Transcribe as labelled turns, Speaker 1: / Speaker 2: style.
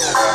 Speaker 1: Yes.